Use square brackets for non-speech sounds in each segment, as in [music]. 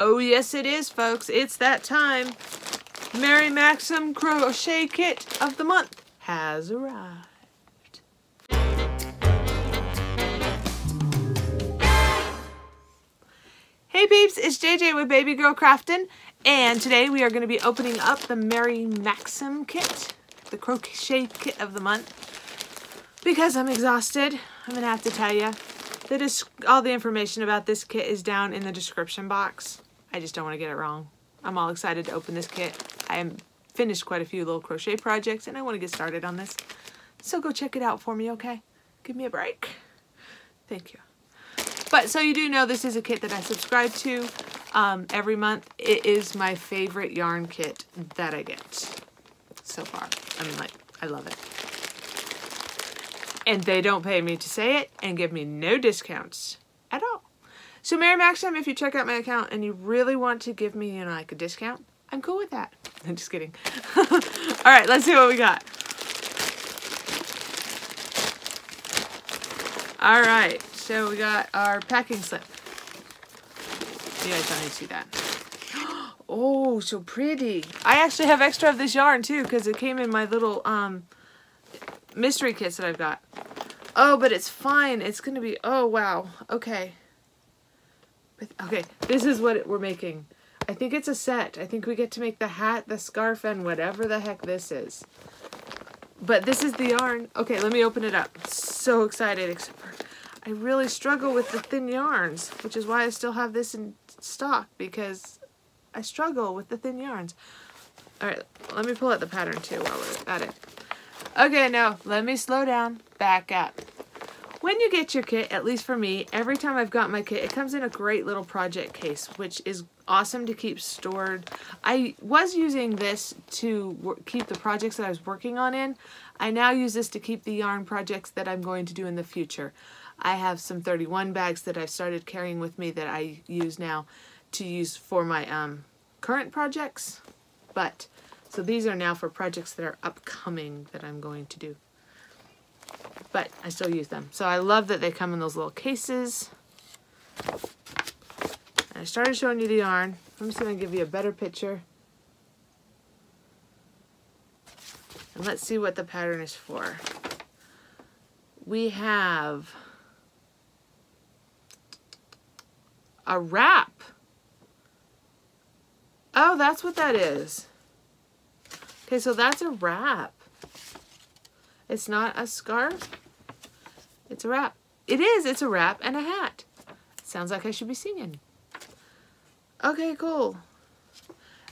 Oh, yes, it is, folks. It's that time. Mary Maxim Crochet Kit of the Month has arrived. Hey peeps, it's JJ with Baby Girl Craftin', and today we are going to be opening up the Mary Maxim kit, the crochet kit of the month. Because I'm exhausted, I'm going to have to tell you that all the information about this kit is down in the description box. I just don't want to get it wrong. I'm all excited to open this kit. I finished quite a few little crochet projects and I want to get started on this. So go check it out for me, okay? Give me a break. Thank you. But so you do know this is a kit that I subscribe to um, every month. It is my favorite yarn kit that I get so far. I mean, like, I love it. And they don't pay me to say it and give me no discounts. So Mary Maxim, if you check out my account and you really want to give me, you know, like a discount, I'm cool with that. [laughs] I'm just kidding. [laughs] all right, let's see what we got. All right, so we got our packing slip. You guys don't need to see that. [gasps] Oh, so pretty. I actually have extra of this yarn too because it came in my little um, mystery kits that I've got. Oh, but it's fine. It's going to be, oh, wow. Okay. Okay, this is what we're making. I think it's a set. I think we get to make the hat, the scarf, and whatever the heck this is. But this is the yarn. Okay, let me open it up. So excited, except for I really struggle with the thin yarns, which is why I still have this in stock, because I struggle with the thin yarns. Alright, let me pull out the pattern too while we're at it. Okay, now, let me slow down, back up. When you get your kit, at least for me, every time I've got my kit, it comes in a great little project case, which is awesome to keep stored. I was using this to keep the projects that I was working on in. I now use this to keep the yarn projects that I'm going to do in the future. I have some 31 bags that I've started carrying with me that I use now to use for my um, current projects. But, so these are now for projects that are upcoming that I'm going to do. But I still use them. So I love that they come in those little cases. I started showing you the yarn. I'm just going to give you a better picture. And let's see what the pattern is for. We have a wrap. Oh, that's what that is. Okay, so that's a wrap. It's not a scarf. It's a wrap. It is. It's a wrap and a hat. Sounds like I should be singing. Okay, cool.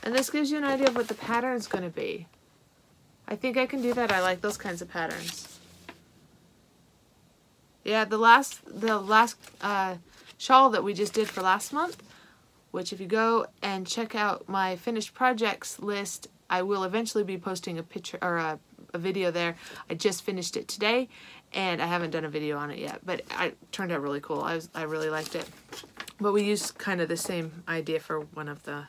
And this gives you an idea of what the pattern's going to be. I think I can do that. I like those kinds of patterns. Yeah, the last the last uh, shawl that we just did for last month, which if you go and check out my finished projects list, I will eventually be posting a picture or a, a video there. I just finished it today and I haven't done a video on it yet, but it turned out really cool. I, was, I really liked it. But we used kind of the same idea for one of the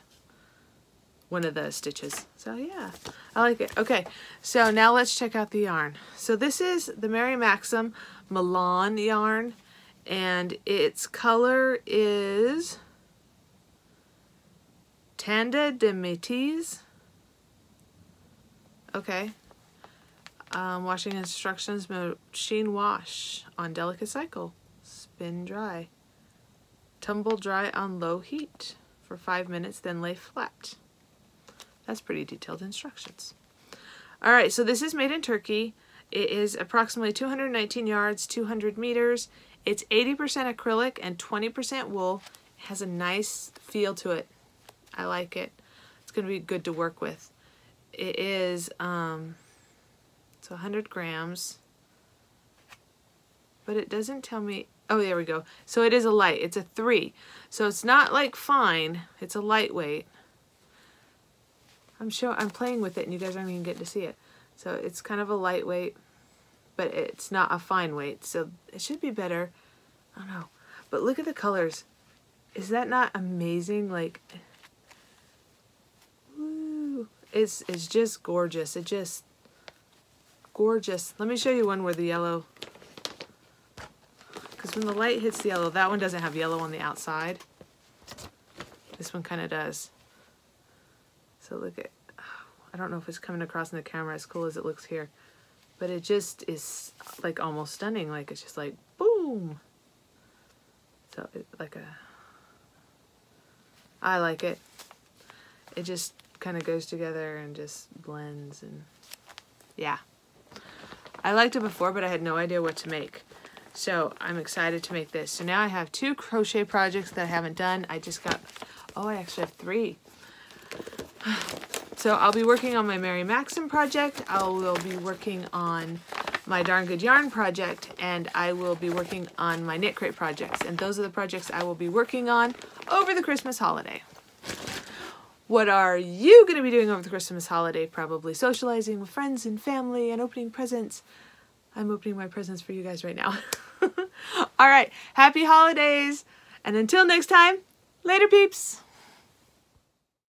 one of the stitches. So yeah, I like it. Okay, so now let's check out the yarn. So this is the Mary Maxim Milan yarn, and its color is Tanda de Métis. Okay. Um, washing instructions, machine wash on delicate cycle. Spin dry. Tumble dry on low heat for five minutes, then lay flat. That's pretty detailed instructions. All right, so this is made in Turkey. It is approximately 219 yards, 200 meters. It's 80% acrylic and 20% wool. It has a nice feel to it. I like it. It's going to be good to work with. It is, um, it's 100 grams. But it doesn't tell me, oh, there we go. So it is a light. It's a 3. So it's not like fine. It's a lightweight. I'm sure I'm playing with it and you guys aren't even getting to see it. So it's kind of a lightweight but it's not a fine weight, so it should be better. I don't know. But look at the colors. Is that not amazing? Like, woo. It's, it's just gorgeous. It just, gorgeous. Let me show you one where the yellow, because when the light hits the yellow, that one doesn't have yellow on the outside. This one kind of does. So look at, I don't know if it's coming across in the camera as cool as it looks here, but it just is like almost stunning. Like it's just like boom. So it, like a, I like it. It just kind of goes together and just blends and yeah. I liked it before, but I had no idea what to make. So I'm excited to make this. So now I have two crochet projects that I haven't done. I just got, oh, I actually have three. [sighs] So I'll be working on my Mary Maxim project. I will be working on my Darn Good Yarn project, and I will be working on my Knit Crate projects. And those are the projects I will be working on over the Christmas holiday. What are you going to be doing over the Christmas holiday? Probably socializing with friends and family and opening presents. I'm opening my presents for you guys right now. [laughs] All right, happy holidays. And until next time, later peeps.